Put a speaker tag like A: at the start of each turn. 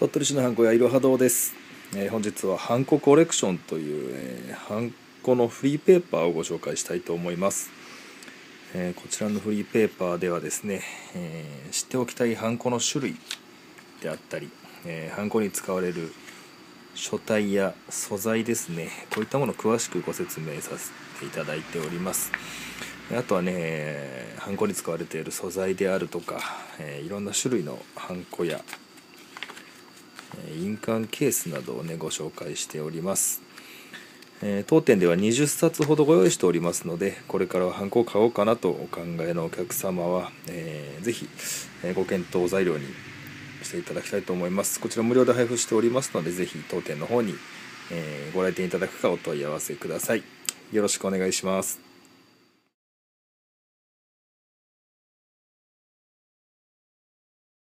A: 鳥取市のハンコ屋いろは堂です、えー本日はハンココレクションという、えーハンコのフリーペーパーをご紹介したいと思います、えーこちらのフリーペーパーではですね、えー知っておきたいハンコの種類であったり、えーハンコに使われる書体や素材ですねこういったものを詳しくご説明させていただいております。あとはねハンコに使われている素材であるとか、えーいろんな種類のハンコや印鑑ケースなどをねご紹介しております、えー当店では20冊ほどご用意しておりますのでこれからはハンコを買おうかなとお考えのお客様は、えーぜひ、えご検討材料にしていただきたいと思います。こちら無料で配布しておりますのでぜひ当店の方に、えーご来店いただくかお問い合わせください。よろしくお願いします。